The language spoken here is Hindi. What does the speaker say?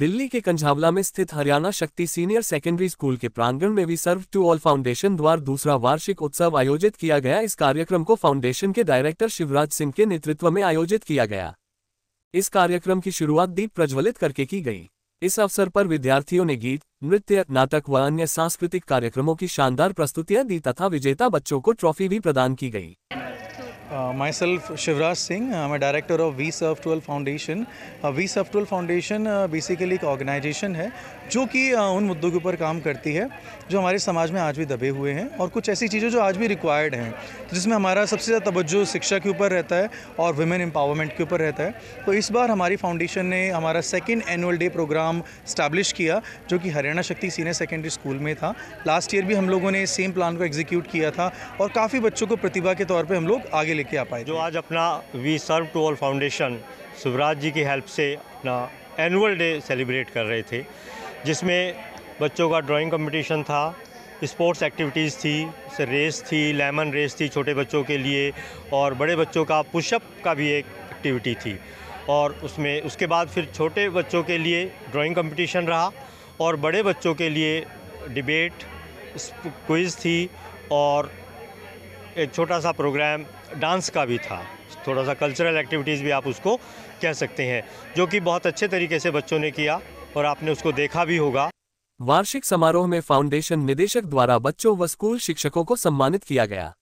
दिल्ली के कंझावला में स्थित हरियाणा शक्ति सीनियर सेकेंडरी स्कूल के प्रांगण में भी सर्व टू ऑल फाउंडेशन द्वारा दूसरा वार्षिक उत्सव आयोजित किया गया। इस कार्यक्रम को फाउंडेशन के डायरेक्टर शिवराज सिंह के नेतृत्व में आयोजित किया गया। इस कार्यक्रम की शुरुआत दीप प्रज्वलित करके की गई। इस अवसर पर विद्यार्थियों ने गीत, नृत्य, नाटक व अन्य सांस्कृतिक कार्यक्रमों की शानदार प्रस्तुतियाँ दी तथा विजेता बच्चों को ट्रॉफी भी प्रदान की गई। Uh, myself Shivraj Singh, I'm a director of We Serve 12 Foundation. Uh, We Serve 12 Foundation uh, basically एक ऑर्गेनाइजेशन है जो कि uh, उन मुद्दों के ऊपर काम करती है जो हमारे समाज में आज भी दबे हुए हैं और कुछ ऐसी चीज़ें जो आज भी रिक्वायर्ड हैं जिसमें हमारा सबसे ज़्यादा तवज्जो शिक्षा के ऊपर रहता है और वुमेन एम्पावरमेंट के ऊपर रहता है। तो इस बार हमारी फाउंडेशन ने हमारा second annual day program establish किया जो कि हरियाणा शक्ति सीनियर सेकेंडरी स्कूल में था। लास्ट ईयर भी हम लोगों ने सेम प्लान को एग्जीक्यूट किया था और काफ़ी बच्चों को प्रतिभा के तौर पर हम लोग आगे लेके आ पाए जो आज अपना we serve to all foundation Shivraj ji की हेल्प से अपना एनुअल डे सेलिब्रेट कर रहे थे जिसमें बच्चों का ड्राइंग कंपटीशन था स्पोर्ट्स एक्टिविटीज़ थी रेस थी लेमन रेस थी छोटे बच्चों के लिए और बड़े बच्चों का पुशअप का भी एक एक्टिविटी थी। और उसमें उसके बाद फिर छोटे बच्चों के लिए ड्राइंग कंपटीशन रहा और बड़े बच्चों के लिए डिबेट क्विज़ थी और एक छोटा सा प्रोग्राम, डांस का भी था। थोड़ा सा कल्चरल एक्टिविटीज़ भी आप उसको कह सकते हैं, जो कि बहुत अच्छे तरीके से बच्चों ने किया और आपने उसको देखा भी होगा। वार्षिक समारोह में फाउंडेशन निदेशक द्वारा बच्चों व स्कूल शिक्षकों को सम्मानित किया गया।